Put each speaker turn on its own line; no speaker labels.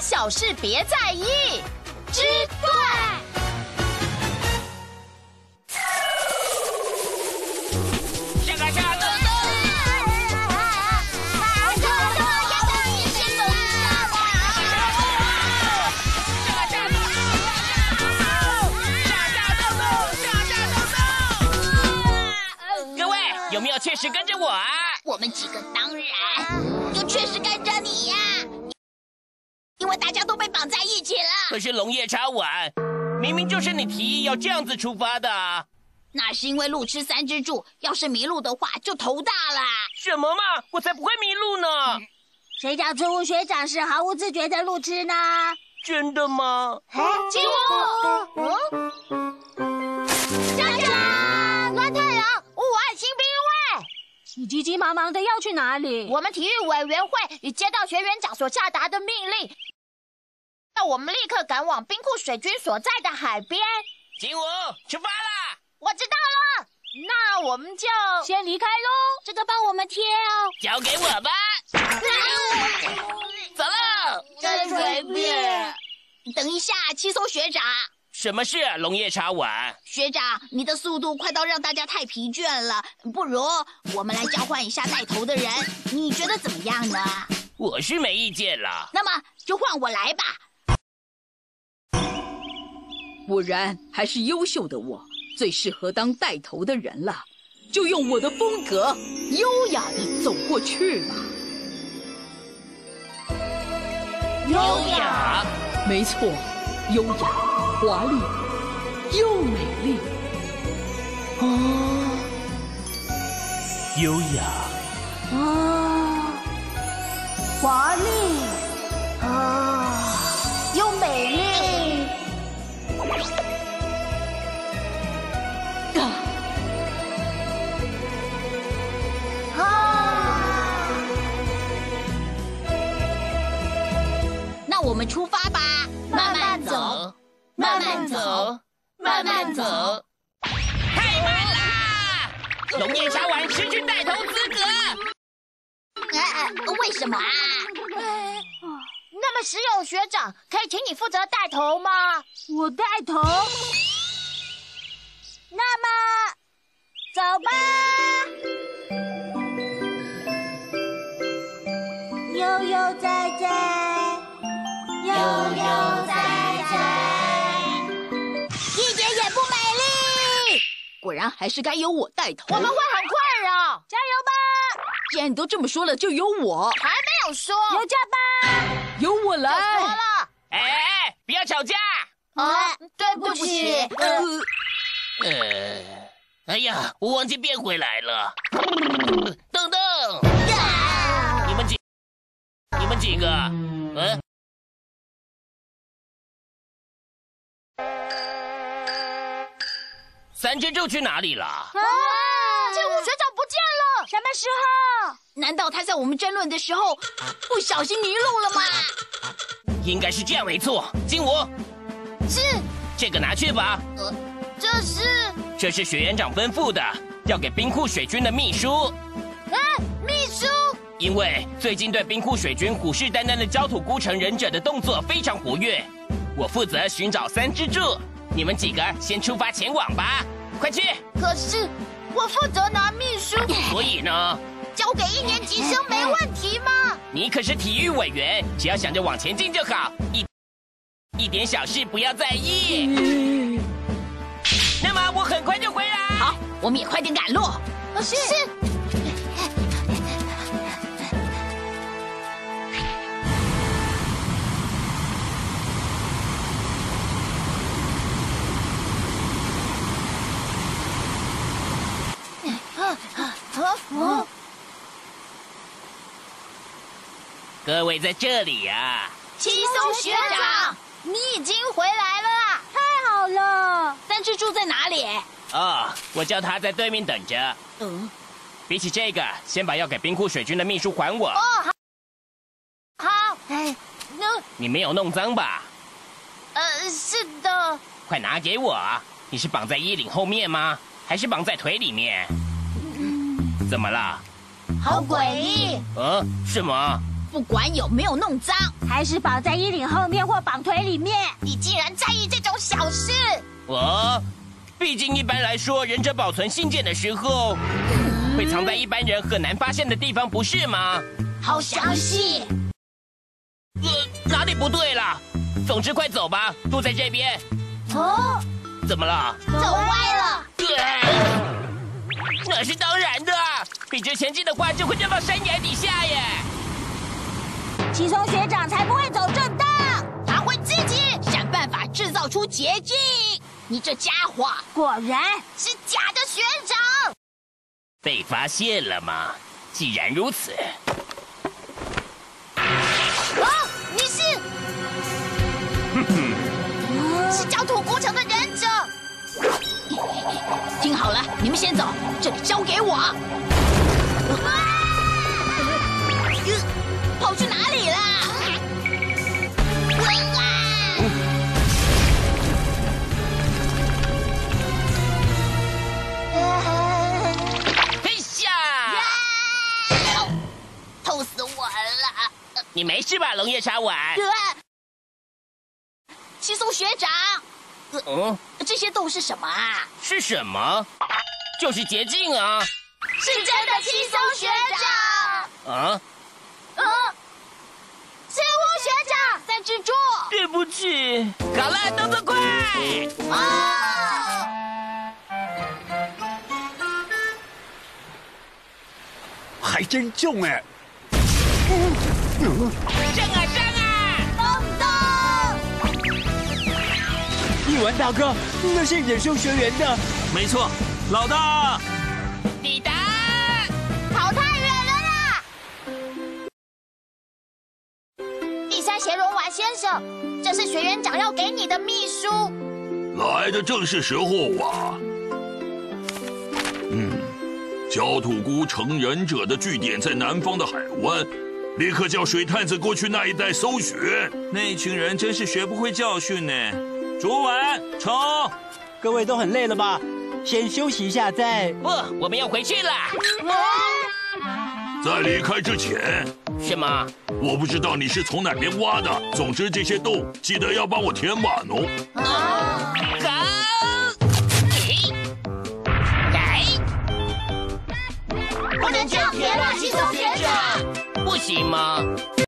小事别在意，之段。
下个下个各位有没有确实跟着我啊？
我们几个当然
可是龙夜叉丸，明明就是你提议要这样子出发的啊！
那是因为路痴三只柱，要是迷路的话就头大了。
什么嘛，我才不会迷路呢！
谁叫植物学长是毫无自觉的路痴呢？
真的吗？
金虎，
家长，
蓝太阳，我爱新兵卫。
你急急忙忙的要去哪里？
我们体育委员会已接到学园长所下达的命令，要我们立刻赶往冰库水军所在的海边。
金武，出发啦！
我知道了，那我们就
先离开喽。
这个帮我们贴哦。
交给我吧。走喽！
真随便。等一下，七松学长。
什么事啊，龙夜茶碗？
学长，你的速度快到让大家太疲倦了，不如我们来交换一下带头的人，你觉得怎么样呢？
我是没意见了。
那么就换我来吧。
果然还是优秀的我最适合当带头的人了，就用我的风格，优雅的走过去吧。
优雅，
没错，优雅、华丽又美丽。
哦，优雅，
啊，华丽
们出发吧，
慢慢走，慢慢走，慢慢走。太慢啦！龙岩沙丸失去带头资格。
为什么啊？
那么石勇学长，可以请你负责带头吗？我带头。那么，走吧。
然还是该由我带头。
我们会很快的，加油吧！
既然你都这么说了，就由我，
还没有说，油价吧。
由我来。
说了。
哎哎，不要吵架！
啊，对不起。
呃，
呃，哎呀，我忘记变回来了。等等，你们几，你们几个，嗯？三只柱去哪里了？
啊！金武学长不见了，什么时候？
难道他在我们争论的时候不小心迷路了吗？
应该是这样，没错。金武，
是，
这个拿去吧。
呃，这是
这是学园长吩咐的，要给冰库水军的秘书。
啊，秘书。
因为最近对冰库水军虎视眈眈的焦土孤城忍者的动作非常活跃，我负责寻找三支柱，你们几个先出发前往吧，快去！
可是我负责拿秘书，
所以呢，
交给一年级生没问题吗？
你可是体育委员，只要想着往前进就好，一一点小事不要在意。那么我很快就回来。
好，我们也快点赶路。
是是。
各位在这里呀、
轻松学长，
你已经回来了啦！太好了。
三只猪在哪里？
哦，我叫他在对面等着。
嗯，
比起这个，先把要给冰库水军的秘书还我。
哦，好。好。
哎，
那
你没有弄脏吧？
呃，是的。
快拿给我！你是绑在衣领后面吗？还是绑在腿里面？怎么了？
好诡异。
呃，什么？
不管有没有弄脏，
还是绑在衣领后面或绑腿里面。
你竟然在意这种小事？
我，毕竟一般来说，忍者保存信件的时候，会藏在一般人很难发现的地方，不是吗？
好详细。
呃，哪里不对啦？总之，快走吧，都在这边。
哦，
怎么了？
走歪了。
那是当然的，笔直前进的话就会掉到山崖底下耶。
轻松学长才不会走正道，
他会自己想办法制造出捷径。你这家伙
果然
是假的学长。
被发现了吗？既然如此，
啊，你是，哼哼是焦土孤城的忍者。听好了，你们先走，这里交给我。跑去里啦？
嘿下！
痛死我。了！
你没事吧，龙叶茶碗？
七松学长，
嗯，
这些洞是什么啊？
是什么？就是捷径啊！
是真的，七松学长。
啊？
学长，三只猪。
对不起。好了，动作快！
啊！
还真重哎！
上啊上啊！
咚咚！
一文大哥，那是野兽学员的。
没错，老大，
邪龙丸先生，这是学员长要给你的秘书。
来的正是时候啊！嗯，焦土菇成忍者的据点在南方的海湾，立刻叫水探子过去那一带搜寻。
那群人真是学不会教训呢。昨晚冲，
各位都很累了吧？先休息一下再。
不，我们要回去了。
在离开之前，
什么？
我不知道你是从哪边挖的，总之这些洞记得要帮我填满哦。
好！嘿来！
不能这样填了，轻松学长。
不行吗？